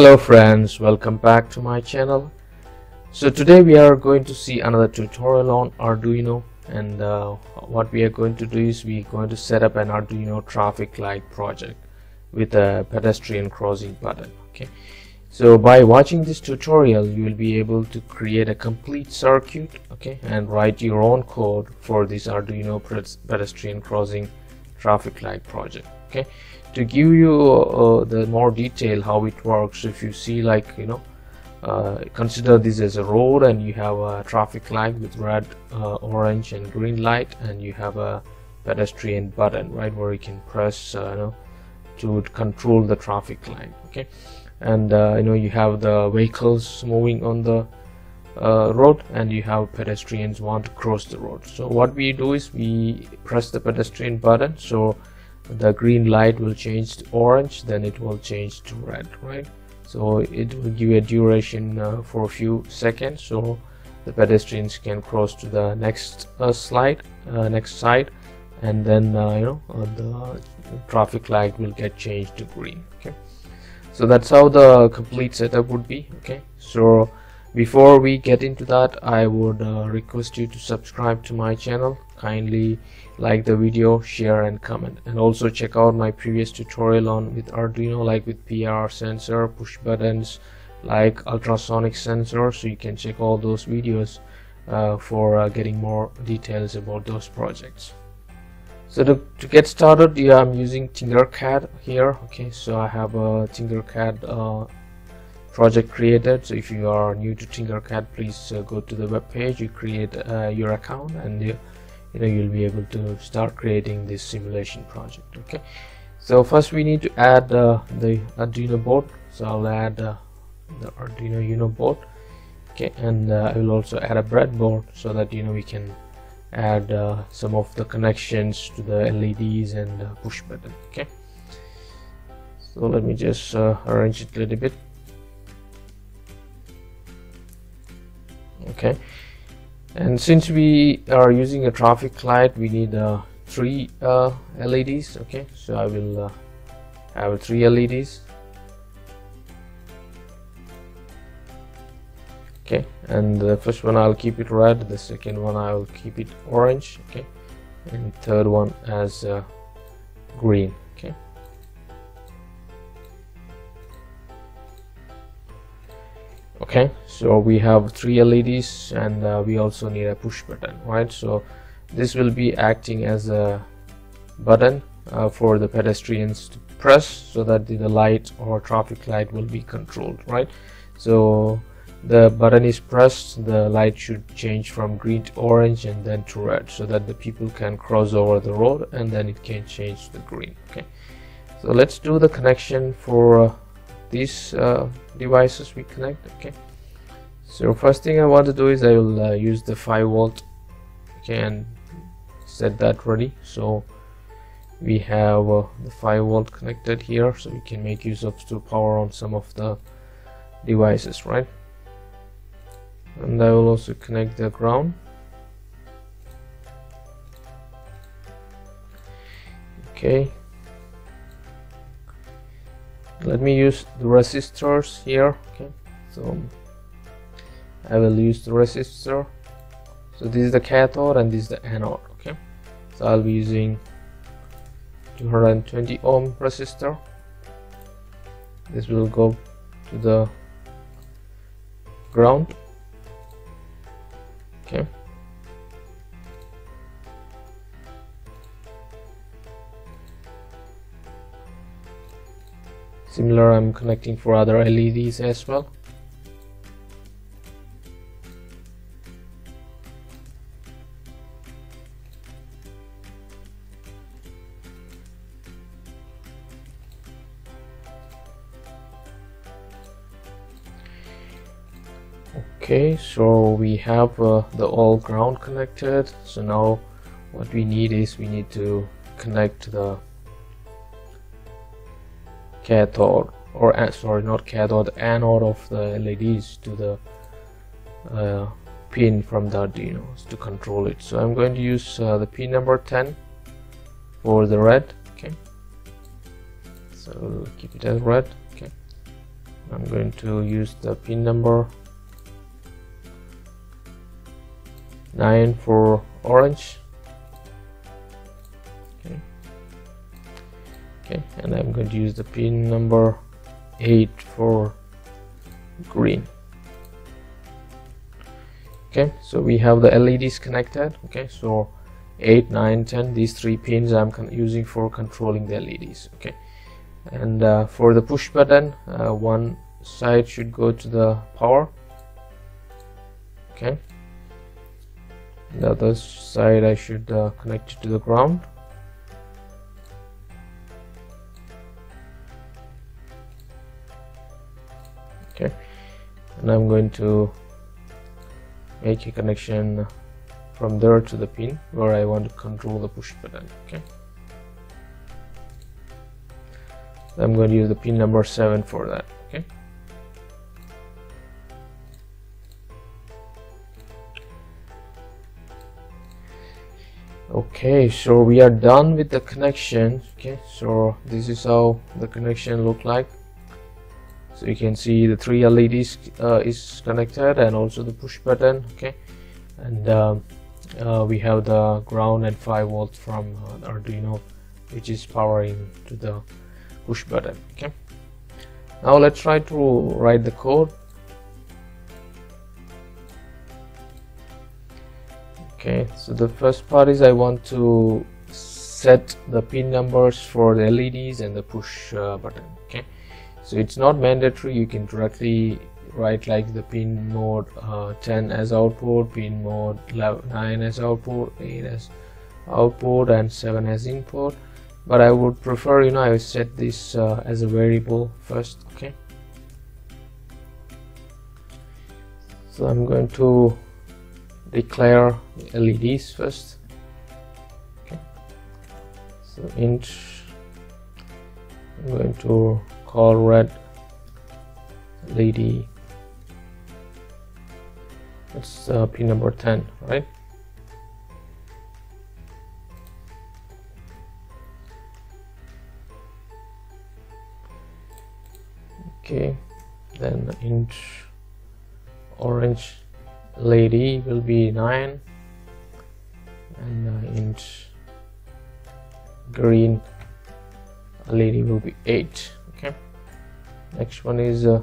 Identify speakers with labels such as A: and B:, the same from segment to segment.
A: hello friends. Welcome back to my channel. So today we are going to see another tutorial on Arduino. And uh, what we are going to do is we are going to set up an Arduino traffic light project with a pedestrian crossing button okay? So by watching this tutorial you will be able to create a complete circuit okay? And write your own code for this Arduino pedestrian crossing traffic light project okay to give you uh, the more detail how it works. If you see like you know uh, consider this as a road and you have a traffic light with red uh, orange and green light and you have a pedestrian button right where you can press uh, you know to control the traffic light okay? And uh, you know you have the vehicles moving on the uh, road and you have pedestrians want to cross the road. So what we do is we press the pedestrian button. So the green light will change to orange then it will change to red right? So it will give a duration uh, for a few seconds so the pedestrians can cross to the next uh, slide uh, next side and then uh, you know uh, the traffic light will get changed to green okay? So that's how the complete setup would be okay? So before we get into that i would uh, request you to subscribe to my channel. Kindly like the video share and comment. And also check out my previous tutorial on with arduino like with PIR sensor push buttons like ultrasonic sensor. So you can check all those videos uh, for uh, getting more details about those projects. So to, to get started yeah i'm using tinkercad here. Okay so i have a tinkercad uh, project created. So if you are new to tinkercad please uh, go to the web page you create uh, your account and you, you know you'll be able to start creating this simulation project okay? So first we need to add uh, the arduino board. So i'll add uh, the arduino uno board okay? And uh, i will also add a breadboard so that you know we can add uh, some of the connections to the leds and push button okay? So let me just arrange it a little bit okay? And since we are using a traffic light we need uh, three uh, LEDs okay? So I will uh, have three LEDs okay and the first one I'll keep it red the second one I will keep it orange okay? And third one as uh, green okay? So we have three LEDs and uh, we also need a push button right? So this will be acting as a button uh, for the pedestrians to press so that the light or traffic light will be controlled right? So the button is pressed the light should change from green to orange and then to red so that the people can cross over the road and then it can change to green okay? So let's do the connection for uh, these uh, devices we connect okay? So first thing I want to do is I will uh, use the 5 volt okay and set that ready. So we have uh, the 5 volt connected here so we can make use of to power on some of the devices right? And I will also connect the ground. Okay let me use the resistors here okay. So I will use the resistor. So this is the cathode and this is the anode okay. So I'll be using 220 ohm resistor. This will go to the ground okay similar I'm connecting for other LEDs as well. Okay so we have uh, the all ground connected. So now what we need is we need to connect the cathode or uh, sorry not cathode anode of the LEDs to the uh, pin from the Arduino to control it. So I'm going to use uh, the pin number 10 for the red okay? So keep it as red okay? I'm going to use the pin number 9 for orange okay and I'm going to use the pin number 8 for green. Okay so we have the LEDs connected. Okay so 8 9 10 these three pins I'm using for controlling the LEDs okay and uh, for the push button uh, one side should go to the power. Okay the other side I should uh, connect it to the ground okay. And I'm going to make a connection from there to the pin where I want to control the push button. Okay. I'm going to use the pin number 7 for that. Okay. Okay so we are done with the connection. Okay so this is how the connection look like so you can see the three LEDs uh, is connected and also the push button okay? And um, uh, we have the ground and 5 volts from uh, Arduino which is powering to the push button okay? Now let's try to write the code. Okay so the first part is I want to set the pin numbers for the LEDs and the push uh, button so it's not mandatory. You can directly write like the pin mode uh, 10 as output pin mode 9 as output 8 as output and 7 as input. But I would prefer you know I set this uh, as a variable first okay? So I'm going to declare LEDs first okay? So int I'm going to call red lady. It's uh, pin number 10 right? Okay then int orange lady will be 9 and uh, int green lady will be 8 okay next one is uh,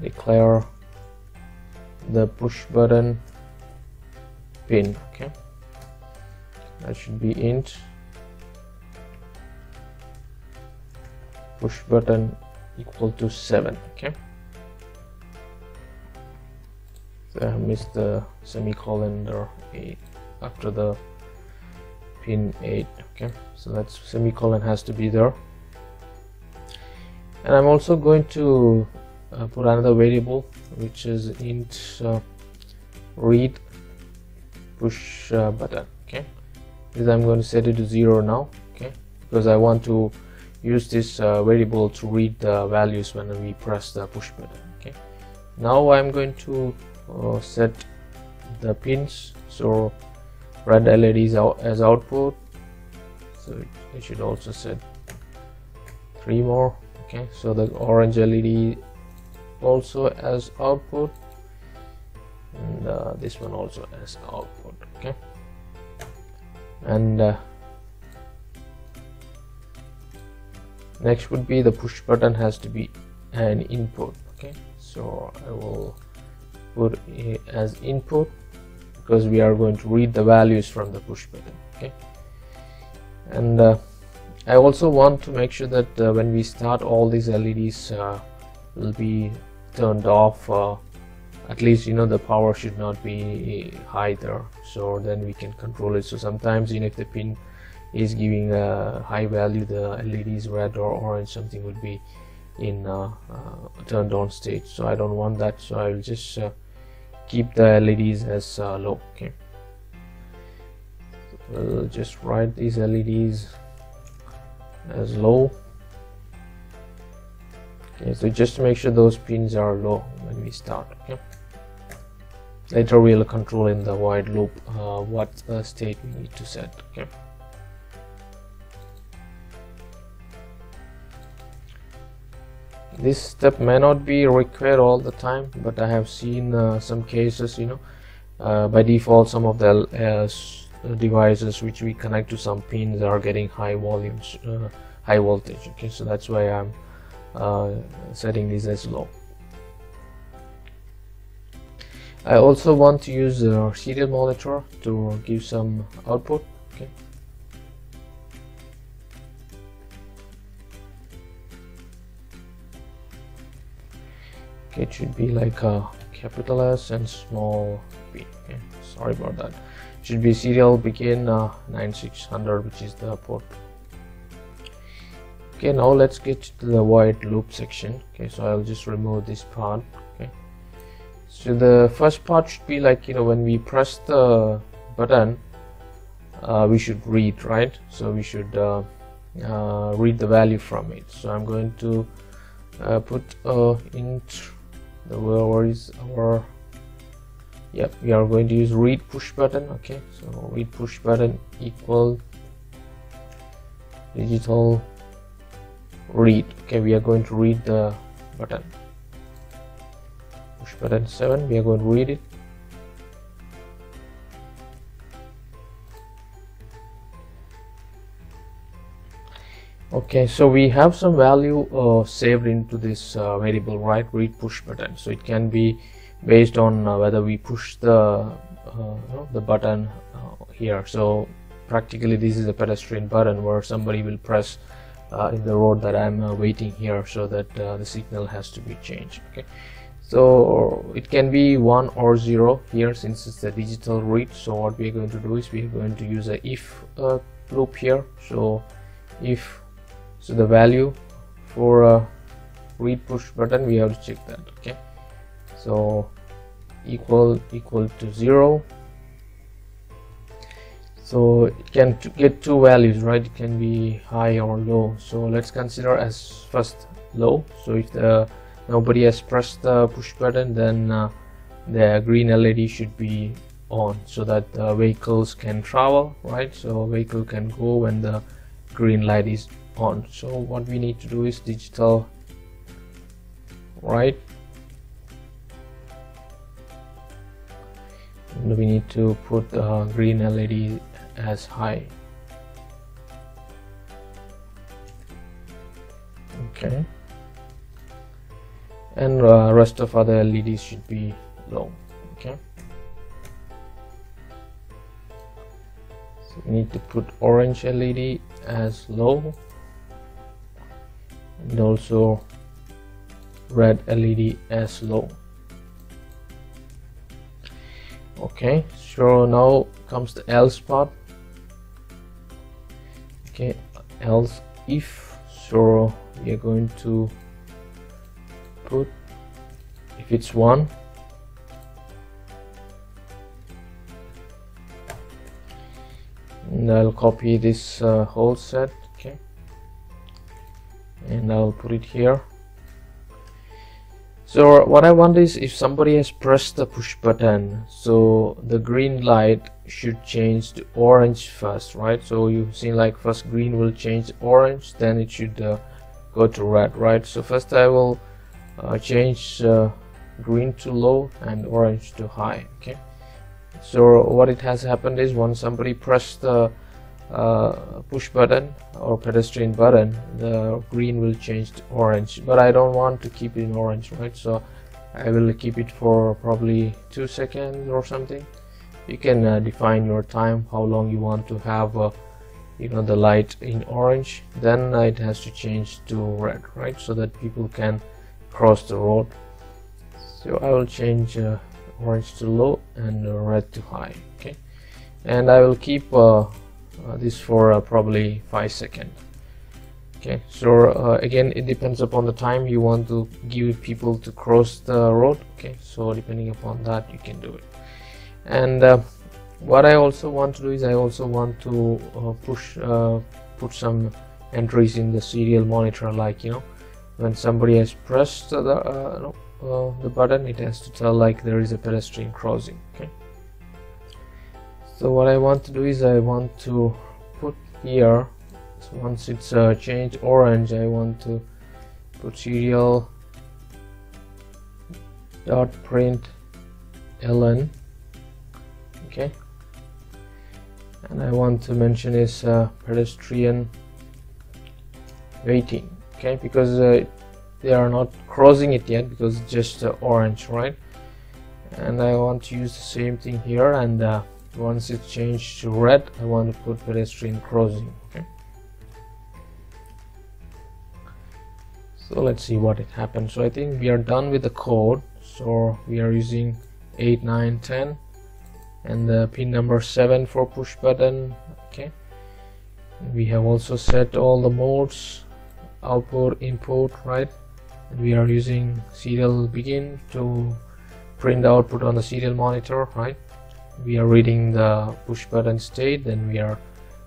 A: declare the push button pin okay? That should be int. Push button equal to 7 okay? So I missed the semicolon eight after the pin 8 okay? So that's semicolon has to be there and I'm also going to uh, put another variable which is int uh, read push uh, button okay? Because I'm going to set it to zero now okay? Because I want to use this uh, variable to read the values when we press the push button okay? Now I'm going to uh, set the pins. So red LEDs out as output. So it should also set three more okay so the orange LED also as output and uh, this one also as output okay? And uh, next would be the push button has to be an input okay? So I will put it as input because we are going to read the values from the push button okay? And uh, I also want to make sure that uh, when we start all these LEDs uh, will be turned off uh, at least you know the power should not be high there so then we can control it. So sometimes you know if the pin is giving a high value the LEDs red or orange something would be in uh, uh, turned on state. So I don't want that so I will just uh, keep the LEDs as uh, low okay. We'll just write these LEDs as low. Okay so just to make sure those pins are low when we start okay? Later we'll control in the while loop uh, what uh, state we need to set okay? This step may not be required all the time but I have seen uh, some cases you know uh, by default some of the devices which we connect to some pins are getting high volumes uh, high voltage okay? So that's why I'm uh, setting this as low. I also want to use a serial monitor to give some output okay? It should be like a capital S and small b okay? Sorry about that should be serial begin? Uh, 9600 which is the port. Okay now let's get to the void loop section. Okay so I'll just remove this part. Okay. So the first part should be like you know when we press the button uh, we should read right? So we should uh, uh, read the value from it. So I'm going to uh, put uh, int the where is our yep we are going to use read push button okay. So read push button equal digital read. Okay we are going to read the button. Push button 7 we are going to read it. Okay so we have some value uh, saved into this uh, variable right? Read push button. So it can be based on uh, whether we push the uh, the button uh, here. So practically this is a pedestrian button where somebody will press uh, in the road that I'm waiting here so that the signal has to be changed okay? So it can be 1 or 0 here since it's a digital read so what we're going to do is we're going to use a if loop here. So if so the value for a read push button we have to check that okay so equal equal to zero. So it can get two values right? It can be high or low. So let's consider as first low. So if the nobody has pressed the push button then uh, the green LED should be on so that the vehicles can travel right? So vehicle can go when the green light is on. So what we need to do is digital write we need to put uh, green LED as high? Okay. And uh, rest of other LEDs should be low. Okay. So we need to put orange LED as low. And also red LED as low okay so now comes the else part. Okay else if so we are going to put if it's one and I'll copy this uh, whole set okay? And I'll put it here so what I want is if somebody has pressed the push button so the green light should change to orange first right? So you've seen like first green will change orange then it should uh, go to red right? So first I will uh, change uh, green to low and orange to high okay? So what it has happened is once somebody pressed the uh, push button or pedestrian button the green will change to orange. But I don't want to keep it in orange right? So I will keep it for probably two seconds or something. You can uh, define your time how long you want to have uh, you know the light in orange. Then it has to change to red right? So that people can cross the road. So I will change uh, orange to low and red to high okay? And I will keep uh, this for uh, probably five seconds okay so uh, again it depends upon the time you want to give people to cross the road. Okay so depending upon that you can do it. And uh, what I also want to do is I also want to uh, push uh, put some entries in the serial monitor like you know when somebody has pressed the the button it has to tell like there is a pedestrian crossing. Okay so what I want to do is I want to put here so once it's uh, changed orange I want to put serial dot print ln okay? And I want to mention is uh, pedestrian waiting okay? Because uh, they are not crossing it yet because it's just uh, orange right? And I want to use the same thing here and uh, once it changed to red I want to put pedestrian crossing okay? So let's see what it happens. So I think we are done with the code. So we are using 8 9 10 and the pin number 7 for push button okay? We have also set all the modes output input right? And we are using serial begin to print the output on the serial monitor right we are reading the push button state then we are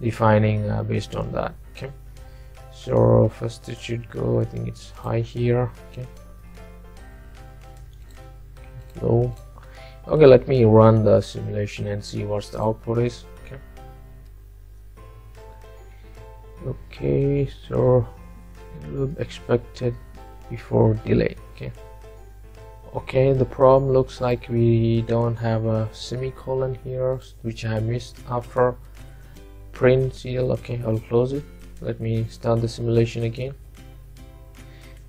A: defining uh, based on that okay? So first it should go I think it's high here okay? Low. Okay let me run the simulation and see what the output is okay? Okay so expected before delay okay okay the problem looks like we don't have a semicolon here which I missed after print seal. Okay I'll close it. Let me start the simulation again.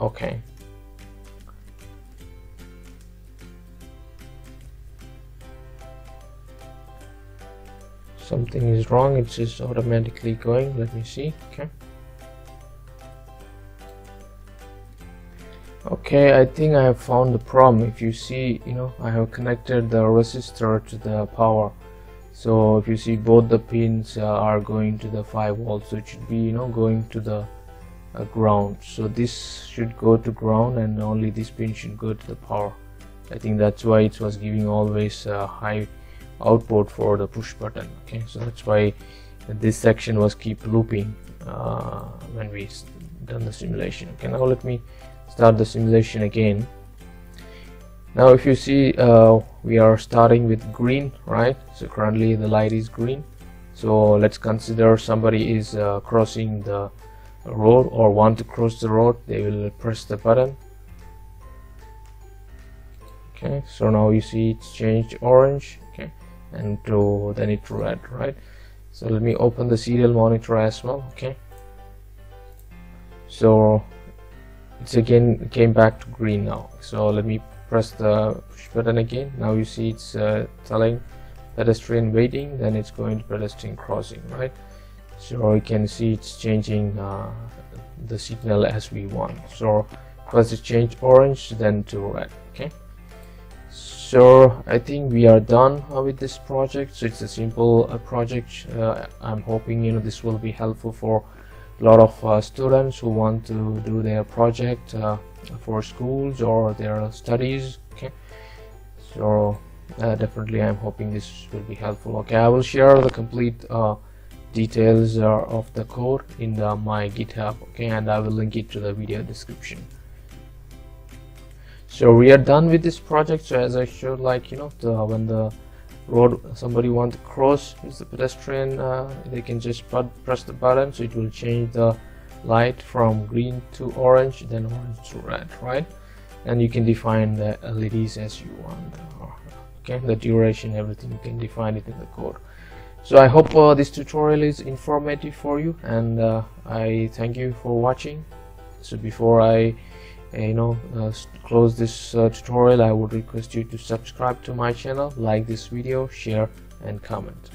A: Okay. Something is wrong it's just automatically going. Let me see. Okay okay I think I have found the problem. If you see you know I have connected the resistor to the power. So if you see both the pins uh, are going to the 5 volts so it should be you know going to the uh, ground. So this should go to ground and only this pin should go to the power. I think that's why it was giving always uh, high output for the push button okay? So that's why this section was keep looping uh, when we done the simulation okay? Now let me start the simulation again. Now if you see uh, we are starting with green right? So currently the light is green. So let's consider somebody is uh, crossing the road or want to cross the road they will press the button. Okay so now you see it's changed orange okay and to then it red right? So let me open the serial monitor as well okay? So it's again came back to green now. So let me press the push button again. Now you see it's uh, telling pedestrian waiting then it's going to pedestrian crossing right? So you can see it's changing uh, the signal as we want. So first it change orange then to red okay? So I think we are done uh, with this project. So it's a simple uh, project. Uh, I'm hoping you know this will be helpful for a lot of uh, students who want to do their project uh, for schools or their studies okay? So uh, definitely I'm hoping this will be helpful okay? I will share the complete uh, details uh, of the code in the, my github okay? And I will link it to the video description. So we are done with this project. So as I showed like you know the, when the road somebody want to cross is the pedestrian uh, they can just press the button so it will change the light from green to orange then orange to red right? And you can define the LEDs as you want okay? The duration everything you can define it in the code. So I hope uh, this tutorial is informative for you and uh, I thank you for watching. So before I you know uh, close this uh, tutorial I would request you to subscribe to my channel like this video share and comment